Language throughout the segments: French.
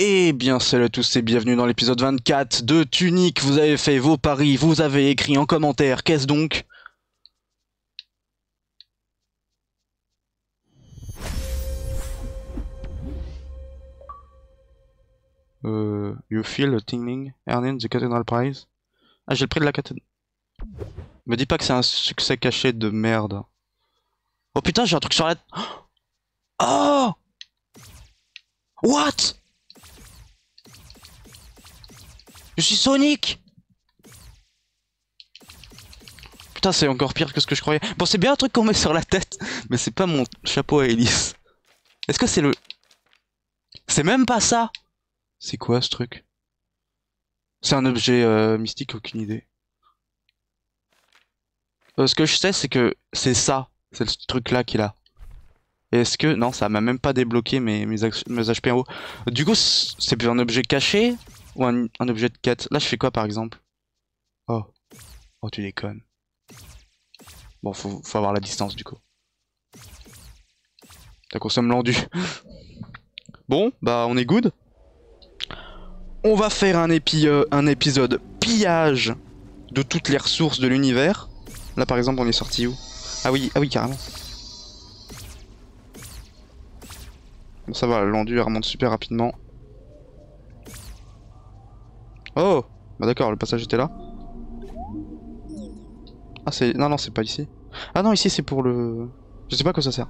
Eh bien salut à tous et bienvenue dans l'épisode 24 de Tunic. Vous avez fait vos paris, vous avez écrit en commentaire. Qu'est-ce donc? Euh, you feel the tingling earning the Cathedral Prize? Ah, j'ai le prix de la cathédrale. Me dis pas que c'est un succès caché de merde. Oh putain, j'ai un truc sur la... Oh What? Je suis Sonic Putain, c'est encore pire que ce que je croyais. Bon, c'est bien un truc qu'on met sur la tête, mais c'est pas mon chapeau à hélice. Est-ce que c'est le... C'est même pas ça C'est quoi ce truc? C'est un objet euh, mystique, aucune idée. Euh, ce que je sais, c'est que c'est ça. C'est ce truc-là qu'il a. Est-ce que... Non, ça m'a même pas débloqué mes, mes, mes HP en haut. Du coup, c'est un objet caché ou un, objet de quête Là, je fais quoi, par exemple? Oh. Oh, tu déconnes. Bon, faut, faut avoir la distance, du coup. Ça consomme l'endu. bon, bah, on est good. On va faire un, euh, un épisode pillage de toutes les ressources de l'univers. Là, par exemple, on est sorti où? Ah oui, ah oui, carrément. Bon, ça va, l'endu remonte super rapidement. Oh Bah d'accord, le passage était là. Ah c'est... Non, non, c'est pas ici. Ah non, ici c'est pour le... Je sais pas à quoi ça sert.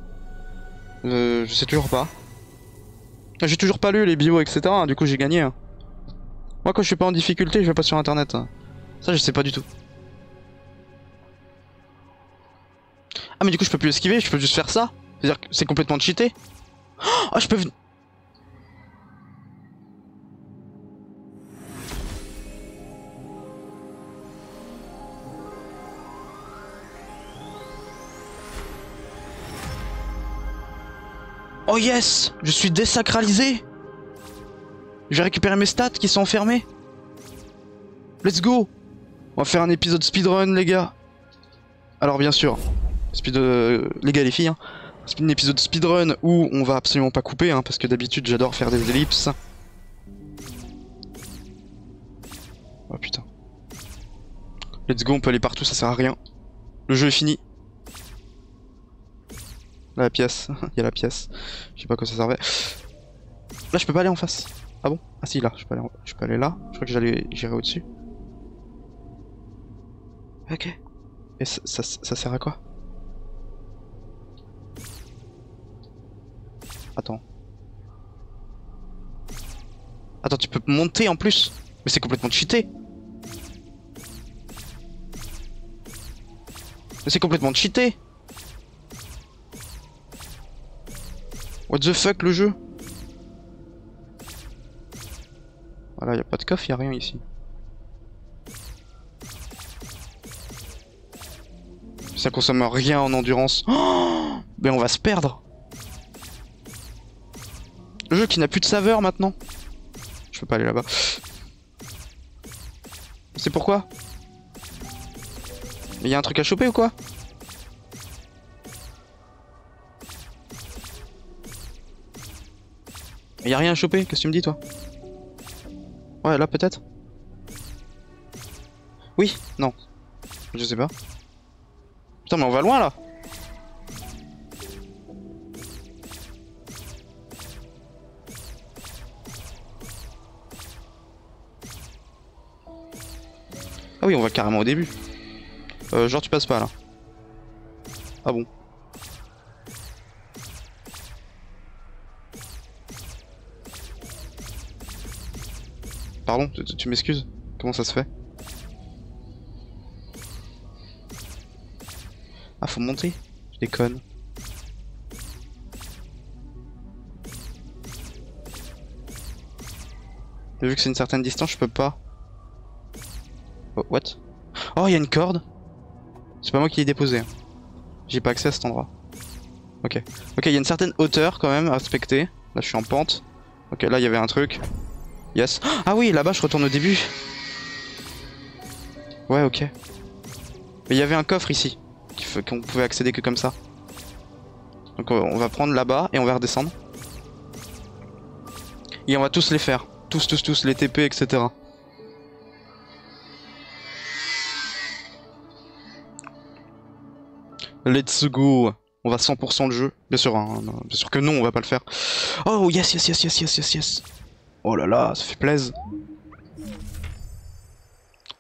Euh, je sais toujours pas. J'ai toujours pas lu les bios, etc. Du coup, j'ai gagné. Hein. Moi, quand je suis pas en difficulté, je vais pas sur internet. Ça, je sais pas du tout. Ah, mais du coup, je peux plus esquiver, je peux juste faire ça. C'est-à-dire que c'est complètement cheaté. Ah, oh, je peux... Oh yes Je suis désacralisé Je vais récupérer mes stats qui sont enfermés. Let's go On va faire un épisode speedrun les gars. Alors bien sûr, speed, euh, les gars les filles, hein. un épisode speedrun où on va absolument pas couper, hein, parce que d'habitude j'adore faire des ellipses. Oh putain. Let's go, on peut aller partout, ça sert à rien. Le jeu est fini. La pièce, il y a la pièce. Je sais pas quoi ça servait. Là, je peux pas aller en face. Ah bon? Ah si, là, je peux aller, là. Je crois que j'allais au-dessus. Ok. Et ça, ça, ça sert à quoi? Attends. Attends, tu peux monter en plus Mais c'est complètement cheaté Mais c'est complètement cheaté What the fuck le jeu Voilà, y a pas de coffre, y a rien ici. Ça consomme rien en endurance. Oh Mais on va se perdre Le jeu qui n'a plus de saveur maintenant. Je peux pas aller là-bas. C'est pourquoi? Il y a un truc à choper ou quoi? Y'a rien à choper, qu'est-ce que tu me dis toi? Ouais, là peut-être? Oui Non. Je sais pas. Putain, mais on va loin là Ah oui, on va carrément au début. Euh, genre tu passes pas là. Ah bon. Pardon, tu, m'excuses Comment ça se fait Ah, faut monter Je déconne. Vu que c'est une certaine distance, je peux pas. Oh, what Oh, il y a une corde C'est pas moi qui l'ai déposé. J'ai pas accès à cet endroit. Ok. Ok, il y a une certaine hauteur quand même à respecter. Là, je suis en pente. Ok, là, il y avait un truc. Yes. Ah oui, là-bas, je retourne au début. Ouais, ok. Mais il y avait un coffre ici. Qu'on pouvait accéder que comme ça. Donc on va prendre là-bas et on va redescendre. Et on va tous les faire. Tous, tous, tous, les TP, etc. Let's go On va 100% le jeu. Bien sûr, hein, bien sûr que non, on va pas le faire. Oh yes, yes, yes, yes, yes, yes, yes. Oh là là, ça fait plaisir.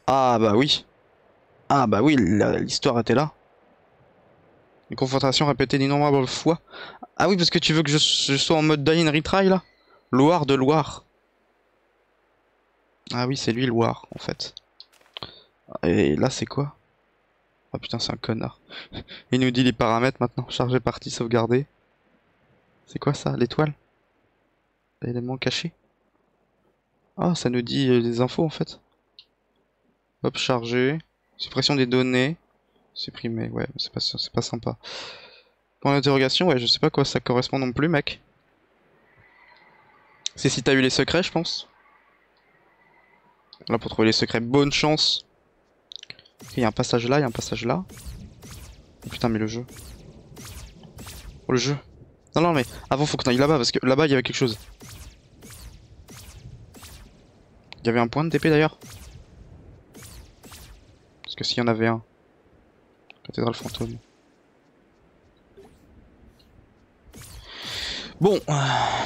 Ah bah oui. Ah bah oui, l'histoire était là. Une confrontation répétée d'innombrables fois. Ah oui, parce que tu veux que je, sois en mode and retry là? Loire de Loire. Ah oui, c'est lui Loire en fait. Et là, c'est quoi? Oh putain, c'est un connard. Il nous dit les paramètres maintenant. Charger partie, sauvegarder. C'est quoi ça? L'étoile? Élément caché? Ah, ça nous dit euh, les infos en fait. Hop, charger. Suppression des données. Supprimer, ouais, c'est pas, pas sympa. Point d'interrogation, ouais, je sais pas quoi ça correspond non plus, mec. C'est si t'as eu les secrets, je pense. Là, pour trouver les secrets, bonne chance. Il y a un passage là, il y a un passage là. Oh, putain, mais le jeu. Oh, le jeu. Non, non, mais avant, faut qu'on aille là-bas, parce que là-bas, il y avait quelque chose. Il y avait un point de TP d'ailleurs. Parce que s'il y en avait un. Cathédrale fantôme. Bon,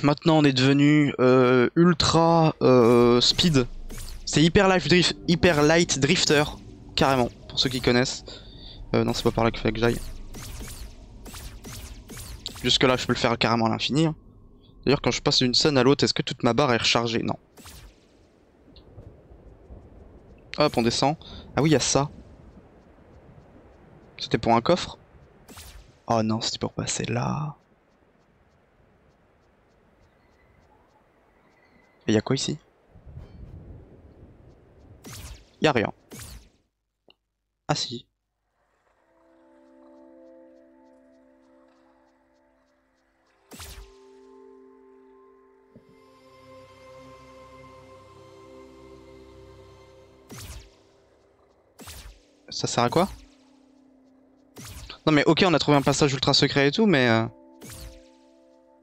maintenant on est devenu euh, ultra euh, speed. C'est hyper hyper light drifter, carrément, pour ceux qui connaissent. Euh, non, c'est pas par là qu'il fallait que j'aille. Jusque là, je peux le faire carrément à l'infini. Hein. D'ailleurs, quand je passe d'une scène à l'autre, est-ce que toute ma barre est rechargée? Non. Hop, on descend. Ah oui, il y a ça. C'était pour un coffre? Oh non, c'était pour passer là. Et y a quoi ici? Y a rien. Ah si. Ça sert à quoi non mais ok, on a trouvé un passage ultra secret et tout, mais... Euh...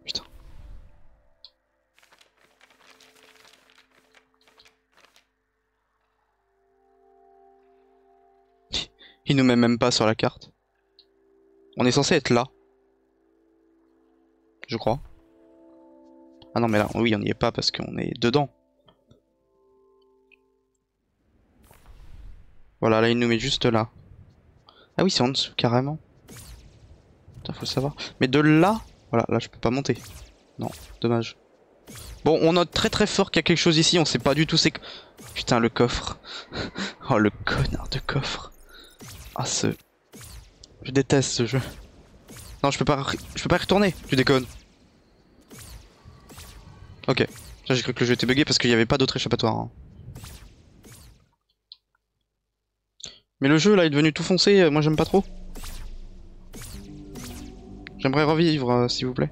Putain. Il nous met même pas sur la carte. On est censé être là. Je crois. Ah non mais là, oui, on n'y est pas parce qu'on est dedans. Voilà, là il nous met juste là. Ah oui, c'est en dessous, carrément faut savoir. Mais de là, voilà, là je peux pas monter. Non, dommage. Bon, on note très très fort qu'il y a quelque chose ici, on sait pas du tout c'est... Putain, le coffre. oh, le connard de coffre. Ah, ce... Je déteste ce jeu. Non, je peux pas, je peux pas retourner, tu déconnes. Ok. J'ai cru que le jeu était bugué parce qu'il n'y avait pas d'autre échappatoire. Hein. Mais le jeu là est devenu tout foncé, euh, moi j'aime pas trop. J'aimerais revivre, euh, s'il vous plaît.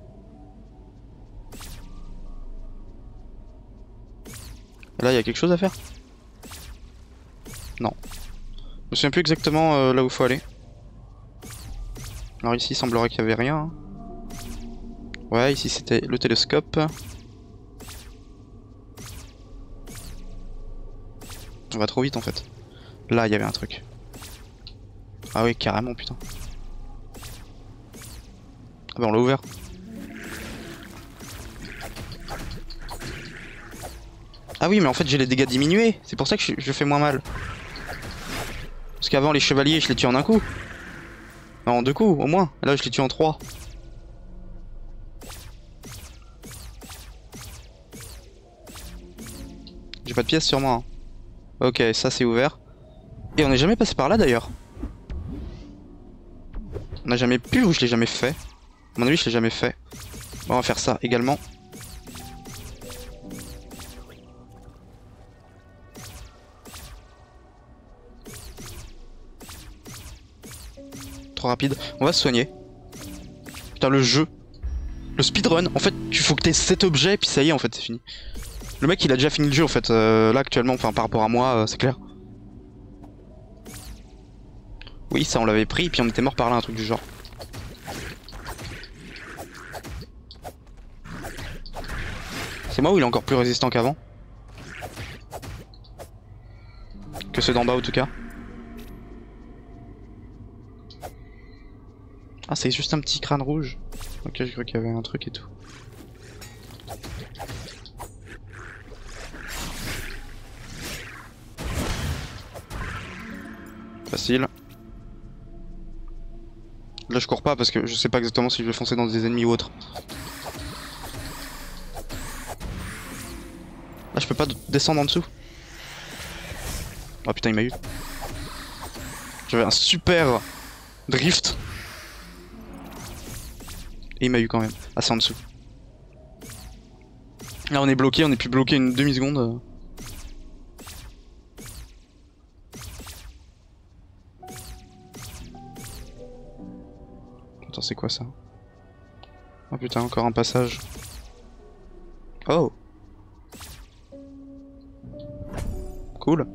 Là, il y a quelque chose à faire? Non. Je me souviens plus exactement euh, là où faut aller. Alors ici, il semblerait qu'il y avait rien. Hein. Ouais, ici c'était le télescope. On va trop vite en fait. Là, il y avait un truc. Ah oui, carrément, putain. Ah bah on l'a ouvert. Ah oui mais en fait j'ai les dégâts diminués, c'est pour ça que je, fais moins mal. Parce qu'avant les chevaliers je les tue en un coup. en deux coups au moins, là je les tue en trois. J'ai pas de pièces sur moi. Hein. Ok, ça c'est ouvert. Et on n'est jamais passé par là d'ailleurs. On n'a jamais pu ou je l'ai jamais fait? À mon avis, je l'ai jamais fait. on va faire ça également. Trop rapide. On va se soigner. Putain, le jeu. Le speedrun. En fait, il faut que t'aies cet objet, puis ça y est, en fait, c'est fini. Le mec, il a déjà fini le jeu, en fait. Euh, là, actuellement, enfin, par rapport à moi, euh, c'est clair. Oui, ça, on l'avait pris, puis on était mort par là, un truc du genre. C'est moi ou il est encore plus résistant qu'avant Que ceux d'en bas en tout cas. Ah c'est juste un petit crâne rouge. Ok je crois qu'il y avait un truc et tout. Facile. Là je cours pas parce que je sais pas exactement si je vais foncer dans des ennemis ou autre. Là je peux pas descendre en dessous. Oh putain il m'a eu. J'avais un super drift. Et il m'a eu quand même. Ah c'est en dessous. Là on est bloqué, on est plus bloqué une demi c'est quoi ça Oh putain encore un passage. Oh Cool.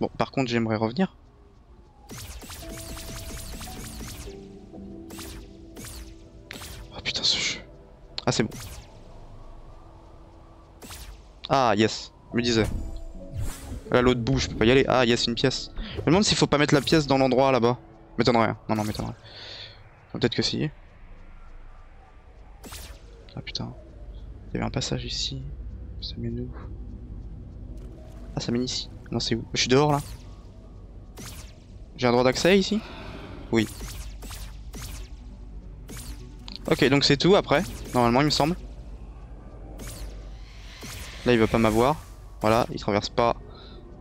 Bon par contre j'aimerais revenir. Oh putain ce jeu. Ah c'est bon. Ah yes, je me disais. Là l'autre bout, je peux pas y aller. Ah yes une pièce. Je me demande s'il faut pas mettre la pièce dans l'endroit là-bas. M'étonnerait. Hein. Non non m'étonnerait. Peut-être que si. Ah putain. Il y avait un passage ici. Ça mène où? Ah ça mène ici. Non c'est où? Je suis dehors là. J'ai un droit d'accès ici? Oui. Ok donc c'est tout après. Normalement il me semble. Là il va pas m'avoir. Voilà, il traverse pas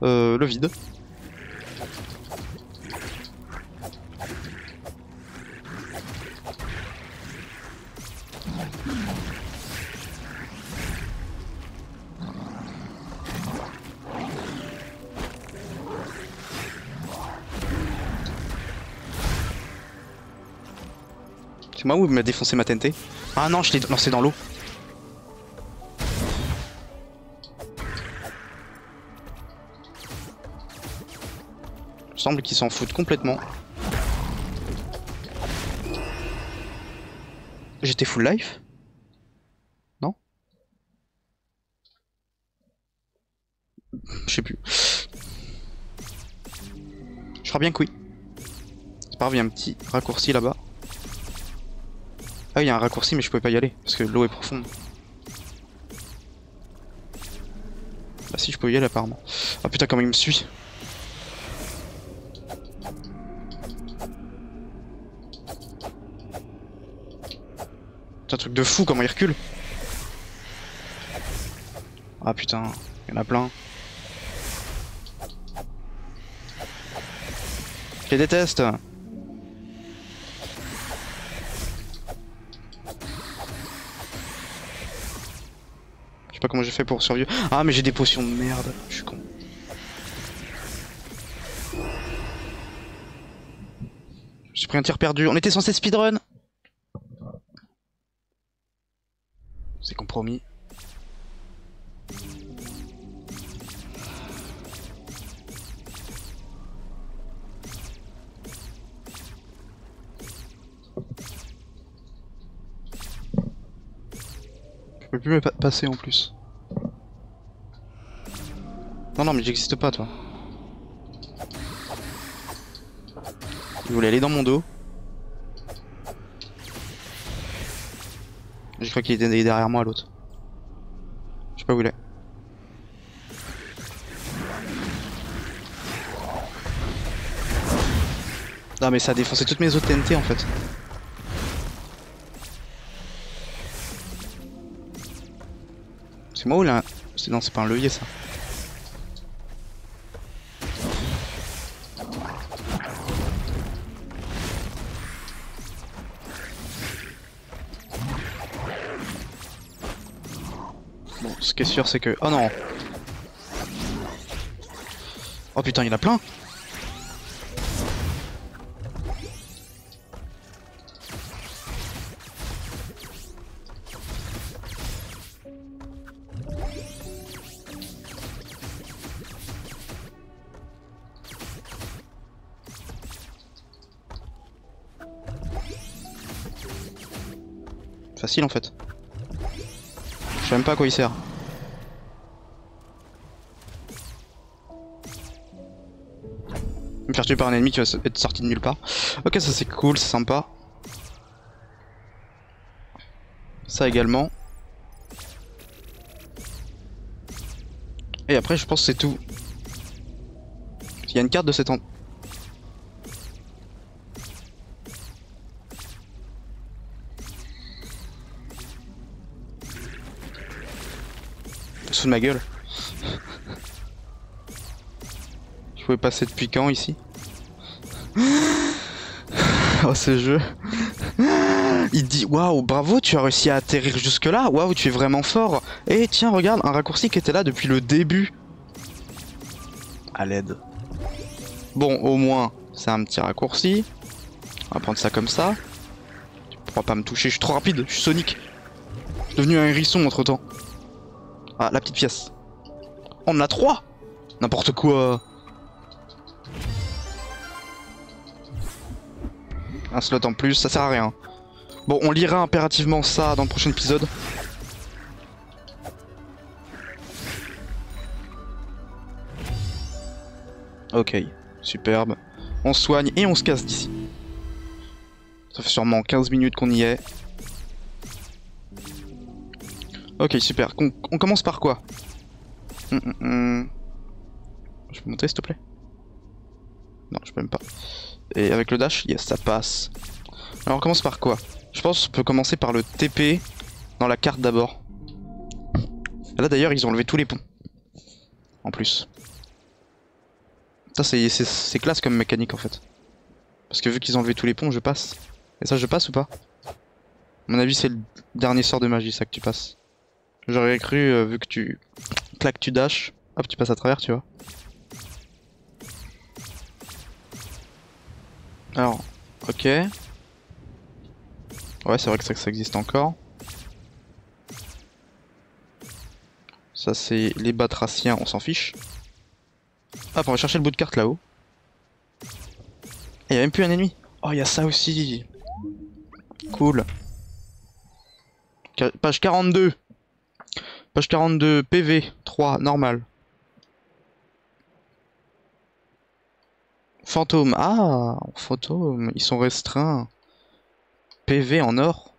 euh, le vide. Moi où il m'a défoncé ma TNT Ah non, je l'ai lancé dans l'eau. Il semble qu'ils s'en foutent complètement. J'étais full life? Non? Je sais plus. Je crois bien que oui. C'est un petit raccourci là-bas. Ah, il y a un raccourci, mais je pouvais pas y aller parce que l'eau est profonde. Bah, si, je peux y aller apparemment. Ah putain, comment il me suit. C'est un truc de fou, comment il recule. Ah putain, il y en a plein. Je les déteste. Comment j'ai fait pour survivre. Ah mais j'ai des potions de merde, je suis con. J'ai pris un tir perdu, on était censé speedrun C'est compromis. Je peux plus me passer en plus. Non, non, mais j'existe pas, toi. Il voulait aller dans mon dos. Je crois qu'il était derrière moi, l'autre. Je sais pas où il est. Non mais ça a défoncé toutes mes autres TNT en fait. C'est moi ou là? Non, c'est pas un levier ça. c'est que... Oh non Oh putain, il y en a plein Facile en fait. Je sais même pas à quoi il sert. Par un ennemi qui va être sorti de nulle part. Ok, ça c'est cool, c'est sympa. Ça également. Et après, je pense que c'est tout. Il y a une carte de cet endroit. Sous ma gueule. Je pouvais passer depuis quand ici? Oh ce jeu. Il dit waouh bravo tu as réussi à atterrir jusque là waouh tu es vraiment fort. Et tiens regarde un raccourci qui était là depuis le début. À l'aide. Bon au moins c'est un petit raccourci. On va prendre ça comme ça. Tu pourras pas me toucher je suis trop rapide je suis Sonic. Je suis devenu un hérisson entre temps Ah la petite pièce. On en a trois. N'importe quoi Un slot en plus, ça sert à rien. Bon, on lira impérativement ça dans le prochain épisode. Ok, superbe. On soigne et on se casse d'ici. Ça fait sûrement 15 minutes qu'on y est. Ok, super. On, commence par quoi? Hum, hum, hum. Je peux monter s'il te plaît? Non, je peux même pas. Et avec le dash, yes, ça passe. Alors on commence par quoi? Je pense qu'on peut commencer par le TP dans la carte d'abord. Là d'ailleurs, ils ont enlevé tous les ponts. En plus. Ça c'est classe comme mécanique en fait. Parce que vu qu'ils ont enlevé tous les ponts, je passe. Et ça, je passe ou pas? A mon avis, c'est le dernier sort de magie, ça que tu passes. J'aurais cru, euh, vu que tu claques, tu dash, hop, tu passes à travers, tu vois. Alors, ok. Ouais, c'est vrai que ça, existe encore. Ça, c'est les batraciens, on s'en fiche. Hop, on va chercher le bout de carte là-haut. Et y'a même plus un ennemi. Oh, il y a ça aussi. Cool. Page 42. Page 42, PV, 3, normal. Fantôme. Ah, fantôme. Ils sont restreints. PV en or.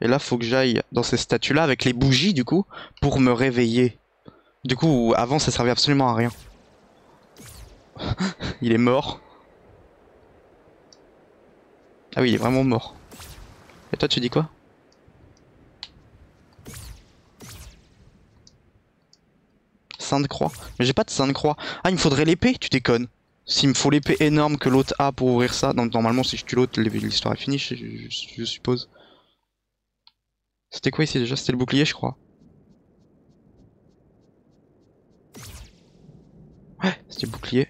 Et là, faut que j'aille dans ces statues-là avec les bougies, du coup, pour me réveiller. Du coup, avant, ça servait absolument à rien. il est mort. Ah oui, il est vraiment mort. Et toi, tu dis quoi? Sainte Croix. Mais j'ai pas de Sainte Croix. Ah, il me faudrait l'épée, tu déconnes. S'il me faut l'épée énorme que l'autre a pour ouvrir ça, donc normalement si je tue l'autre, l'histoire est finie, je, suppose. C'était quoi ici déjà? C'était le bouclier, je crois. Ouais, c'était le bouclier.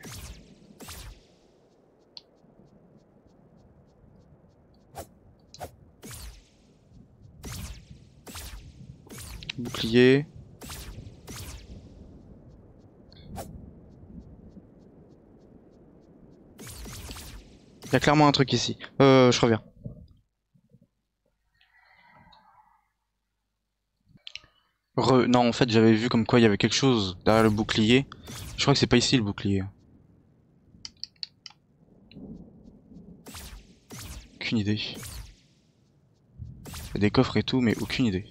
Bouclier. Il y a clairement un truc ici. Euh, je reviens. Non, en fait, j'avais vu comme quoi il y avait quelque chose derrière le bouclier. Je crois que c'est pas ici le bouclier. Aucune idée. Des coffres et tout, mais aucune idée.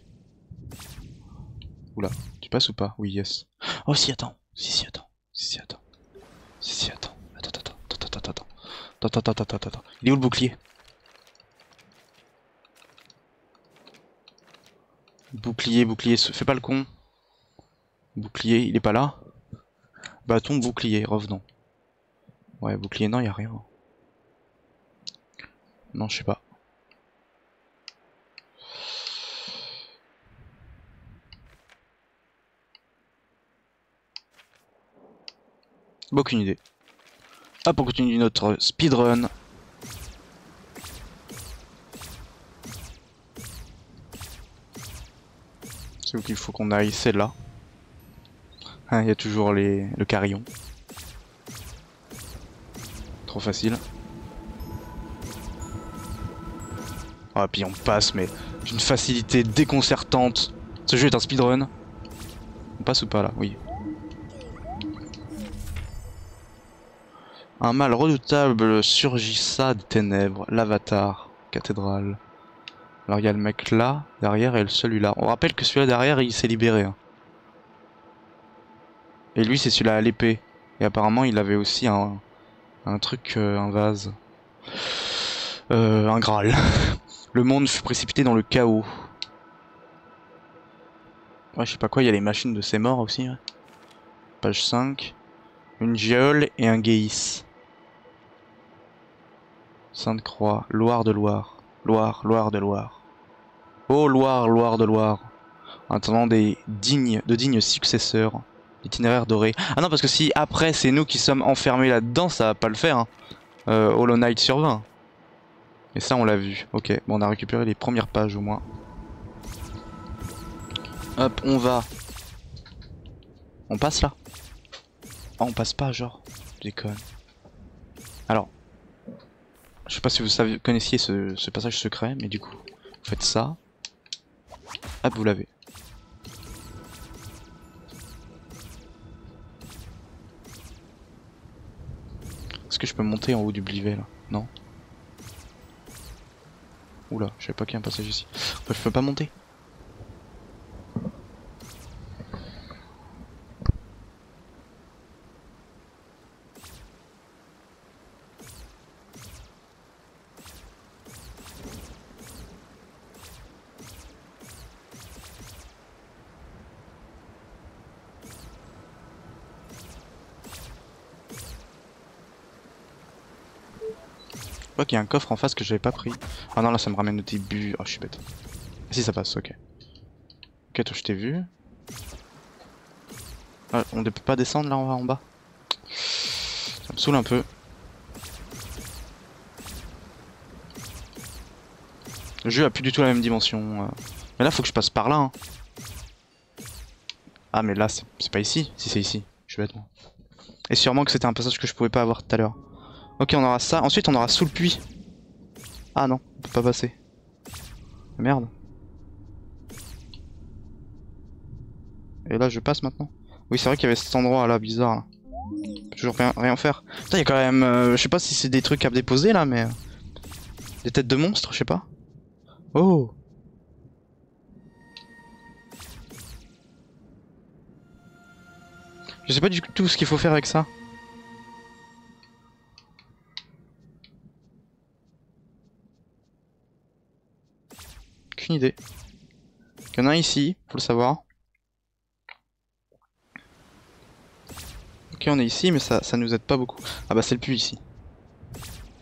Oula, tu passes ou pas? Oui, yes. Oh si, attends. Si, si, attends. Attends, attends, attends, attends, attends. Il est où le bouclier? Bouclier, bouclier, fais pas le con. Bouclier, il est pas là? Bâton, bouclier, revenons. Ouais, bouclier, non, y a rien. Non, je sais pas. aucune idée. Hop, on continue notre speedrun. C'est où qu'il faut qu'on aille Celle-là. Hein, il y a toujours les... le carillon. Trop facile. Ah, puis on passe, mais d'une facilité déconcertante. Ce jeu est un speedrun. On passe ou pas là? Oui. Un mal redoutable surgissa des ténèbres. L'avatar. Cathédrale. Alors il y a le mec là, derrière, et celui-là. On rappelle que celui-là derrière, il s'est libéré. hein. Et lui, c'est celui-là à l'épée. Et apparemment, il avait aussi un, truc, euh, un vase. Euh, un Graal. le monde fut précipité dans le chaos. Ouais, je sais pas quoi, il y a les machines de ces morts aussi. ouais. Page 5. Une geole et un geis. Sainte-Croix, Loire de Loire. Loire, Loire de Loire. Oh Loire, Loire de Loire. En attendant des dignes, de dignes successeurs. Itinéraire doré. Ah non, parce que si après c'est nous qui sommes enfermés là-dedans, ça va pas le faire. Hein. Euh, Hollow Knight sur 20. Et ça, on l'a vu. Ok, bon, on a récupéré les premières pages au moins. Hop, on va. On passe là Ah, on passe pas, genre. Je déconne. Alors. Je sais pas si vous connaissiez ce, ce passage secret, mais du coup, vous faites ça. Hop, vous l'avez. Est-ce que je peux monter en haut du blivet là? Non? Oula, je savais pas qu'il y a un passage ici. Bah, je peux pas monter. Qu'il y a un coffre en face que j'avais pas pris. Ah non, là ça me ramène au début. Oh, je suis bête. Si ça passe, ok. Ok, toi je t'ai vu. Ah, on ne peut pas descendre là en, en bas. Ça me saoule un peu. Le jeu a plus du tout la même dimension. euh. Mais là faut que je passe par là. hein. Ah mais là c'est pas ici. Si c'est ici. Je suis bête. Et sûrement que c'était un passage que je pouvais pas avoir tout à l'heure. Ok, on aura ça. Ensuite, on aura sous le puits. Ah non, on peut pas passer. Merde. Et là, je passe maintenant. Oui, c'est vrai qu'il y avait cet endroit là, bizarre. Là. Toujours rien, rien faire. Putain, il y a quand même. euh, je sais pas si c'est des trucs à déposer là, mais. euh, Des têtes de monstres, je sais pas. Oh! Je sais pas du tout ce qu'il faut faire avec ça. Idée. Il y en a un ici, faut le savoir. Ok, on est ici, mais ça, ça nous aide pas beaucoup. Ah bah c'est le puits ici.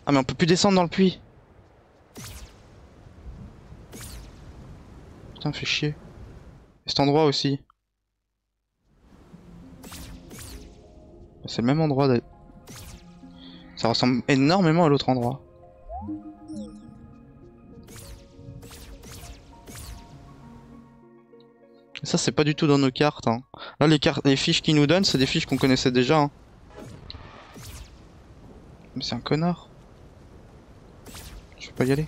Ah mais on peut plus descendre dans le puits. Putain, fait chier. Et cet endroit aussi. C'est le même endroit. Ça ressemble énormément à l'autre endroit. Ça c'est pas du tout dans nos cartes. Hein. Là les cartes, les fiches qu'ils nous donnent, c'est des fiches qu'on connaissait déjà. hein. Mais c'est un connard. Je peux pas y aller.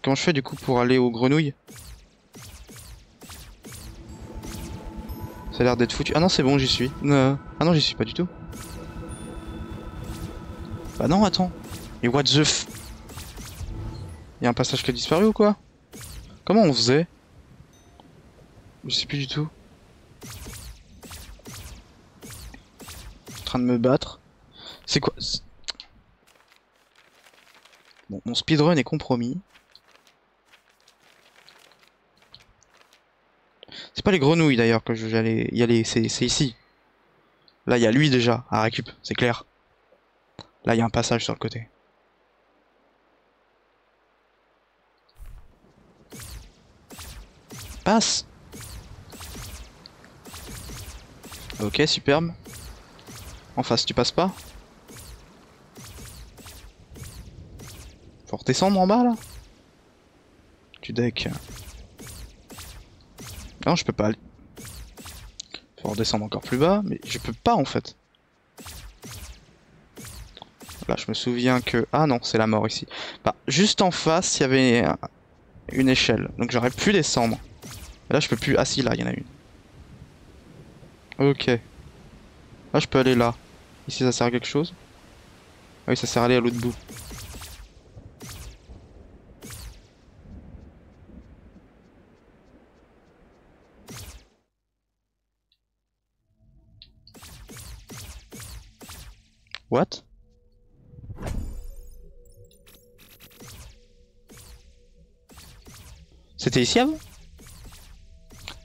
Comment je fais du coup pour aller aux grenouilles? Ça a l'air d'être foutu. Ah non c'est bon j'y suis. Euh, Ah non j'y suis pas du tout. Bah non attends. Et what the f... Y'a un passage qui a disparu ou quoi? Comment on faisait? Je sais plus du tout. En train de me battre. C'est quoi? Mon speedrun est compromis. C'est pas les grenouilles d'ailleurs que je- j'allais y aller, c'est c'est ici. Là, il y a lui déjà à récup, c'est clair. Là, il y a un passage sur le côté. Ok, superbe. En face, tu passes pas Faut redescendre en bas là Tu deck. Non, je peux pas aller. Faut redescendre encore plus bas, mais je peux pas en fait. Là, je me souviens que... Ah non, c'est la mort ici. Bah, juste en face, il y avait une échelle. Donc j'aurais pu descendre. Là, je peux plus... Ah si, là, il y en a une. Ok. Là, je peux aller là. Ici, ça sert à quelque chose Ah oui, ça sert à aller à l'autre bout. What? C'était ici avant?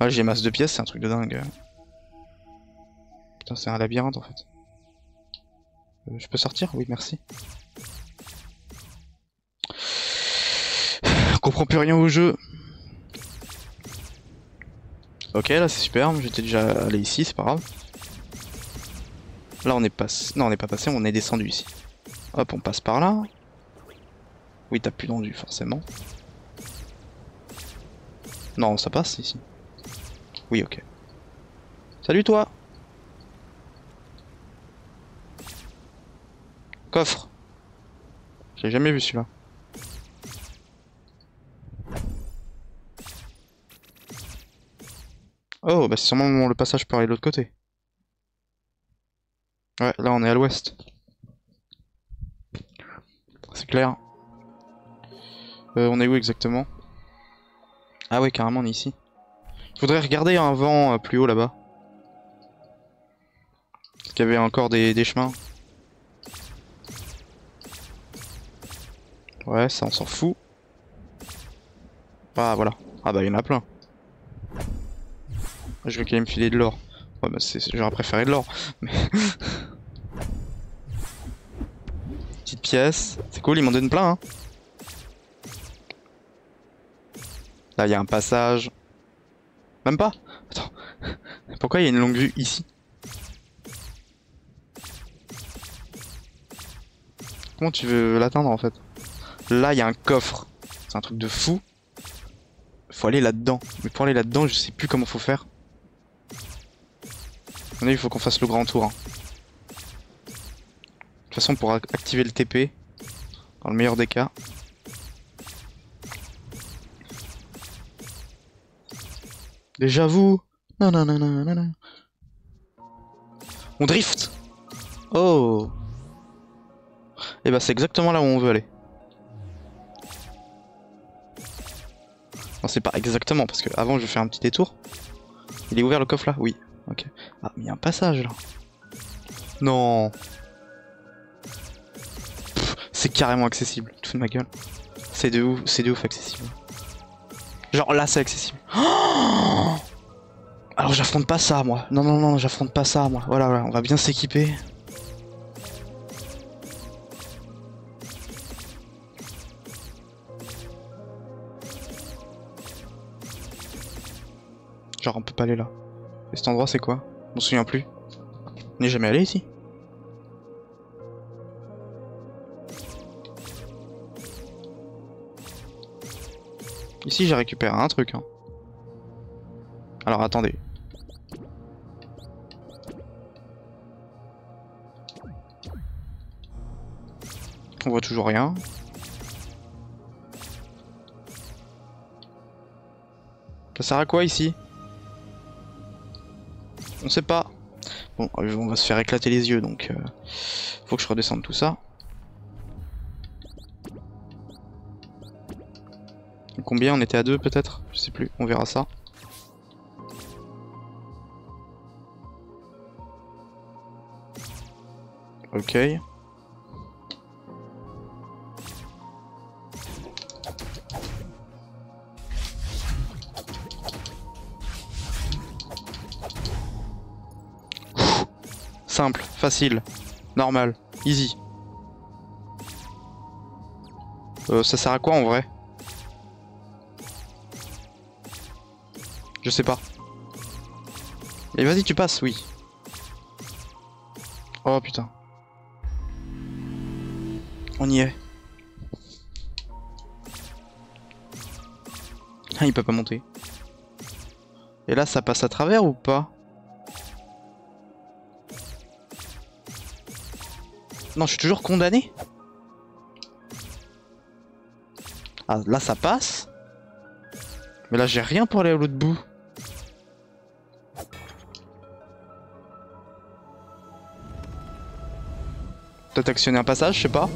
Ah j'ai masse de pièces, c'est un truc de dingue. Putain, c'est un labyrinthe en fait. Euh, je peux sortir Oui, merci. Je comprends plus rien au jeu. Ok, là c'est super, j'étais déjà allé ici, c'est pas grave. Là on est passé... Non, on n'est pas passé, on est descendu ici. Hop, on passe par là. Oui, t'as plus d'endu, forcément. Non, ça passe ici. Oui, ok. Salut toi Coffre J'ai jamais vu celui-là. Oh, bah c'est sûrement le passage pour aller de l'autre côté. Ouais, là on est à l'ouest. C'est clair. Euh, on est où exactement? Ah ouais, carrément on est ici. Je voudrais regarder un vent euh, plus haut là-bas. Est-ce qu'il y avait encore des, chemins Ouais, ça on s'en fout. Ah voilà. Ah bah il y en a plein. Je veux qu'il me filer de l'or. Ouais bah j'aurais préféré de l'or. Petite pièce. C'est cool, ils m'en donnent plein. Hein. Là il y a un passage. Même pas Attends. Pourquoi il y a une longue vue ici Comment tu veux l'atteindre en fait Là, il y a un coffre. C'est un truc de fou. Faut aller là-dedans. Mais pour aller là-dedans, je sais plus comment faut faire. il faut qu'on fasse le grand tour. Hein. De toute façon, pour activer le TP, dans le meilleur des cas. Déjà vous Non, non, non, non, non, non. On drift Oh Et eh bah ben, c'est exactement là où on veut aller. Non, c'est pas exactement, parce que avant je vais faire un petit détour. Il est ouvert le coffre là? Oui. Ok. Ah, mais il y a un passage là. Non. C'est carrément accessible. Tout de ma gueule. C'est de ouf, c'est de ouf accessible. Genre là c'est accessible. Alors j'affronte pas ça moi. Non non non, j'affronte pas ça moi. Voilà, voilà, on va bien s'équiper. Genre on peut pas aller là. Et cet endroit c'est quoi? Je m'en souviens plus. On n'est jamais allé ici? Ici j'ai récupéré un truc. Hein. Alors attendez. On voit toujours rien. Ça sert à quoi ici? On sait pas. Bon, on va se faire éclater les yeux, donc euh, faut que je redescende tout ça. Combien on était à deux peut-être? Je sais plus, on verra ça. Ok. Simple, facile, normal, easy. Euh, ça sert à quoi en vrai? Je sais pas. Et vas-y, tu passes, oui. Oh putain. On y est. Ah, il peut pas monter. Et là, ça passe à travers ou pas? Non, je suis toujours condamné Ah, là ça passe. Mais là j'ai rien pour aller à l'autre bout. Peut-être actionner un passage, je sais pas.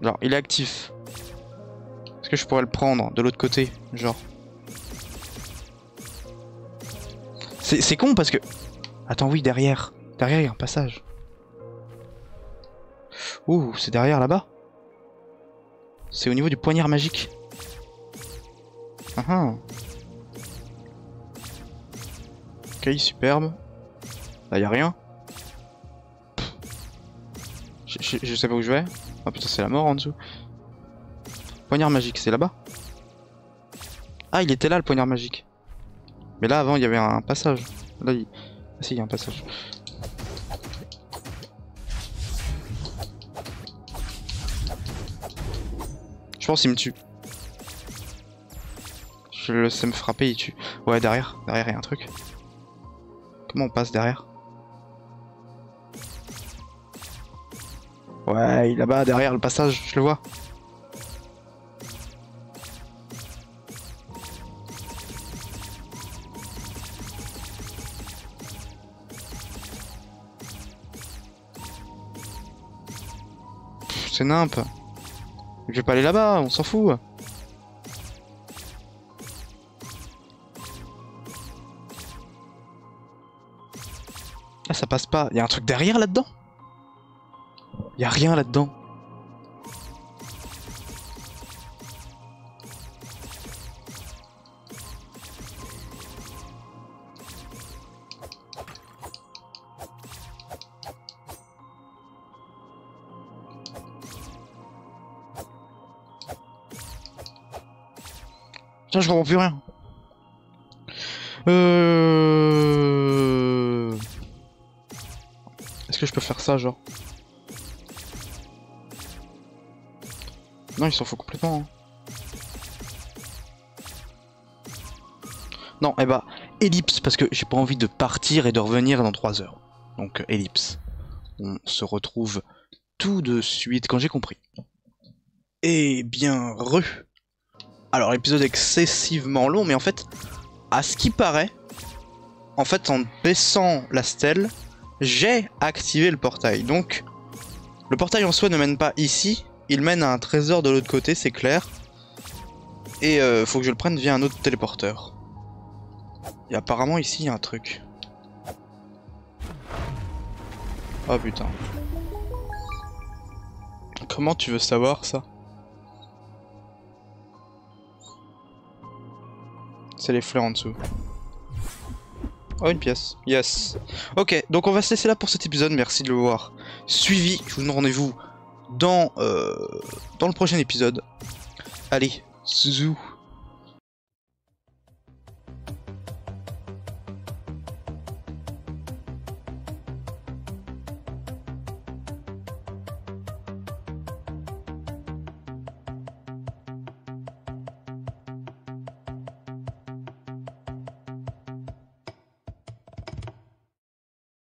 Genre, il est actif. Est-ce que je pourrais le prendre de l'autre côté Genre? C'est con parce que... Attends, oui, derrière. Derrière, il y a un passage. Ouh, c'est derrière là-bas. C'est au niveau du poignard magique. Ah. Ok, superbe. Là, y a rien. Je, sais pas où je vais. Ah putain, c'est la mort en dessous. Poignard magique, c'est là-bas Ah, il était là le poignard magique. Mais là, avant, il y avait un passage. Là, il... Ah si, il y a un passage. Je pense qu'il me tue. Je le laisse me frapper, il tue. Ouais, derrière. Derrière, il y a un truc. Comment on passe derrière? Ouais, là-bas, derrière le passage, je le vois. C'est nimp. Je vais pas aller là-bas, on s'en fout. Ah, ça passe pas. Il y a un truc derrière là-dedans? Y a rien là-dedans. Tiens, je comprends plus rien. Euh... je peux faire ça, genre Non, il s'en fout complètement. Hein. Non, eh bah, ellipse, parce que j'ai pas envie de partir et de revenir dans 3 heures. Donc, euh, ellipse. On se retrouve tout de suite quand j'ai compris. Eh bien, re. Alors, l'épisode est excessivement long, mais en fait, à ce qui paraît, en fait, en baissant la stèle, j'ai activé le portail. Donc, le portail en soi ne mène pas ici, il mène à un trésor de l'autre côté, c'est clair. Et euh, faut que je le prenne via un autre téléporteur. Et apparemment ici il y a un truc. Oh putain. Comment tu veux savoir ça? C'est les fleurs en dessous. Oh, une pièce. Yes. Ok, donc on va se laisser là pour cet épisode. Merci de le voir suivi. Je vous donne rendez-vous dans, euh, dans le prochain épisode. Allez, Suzu.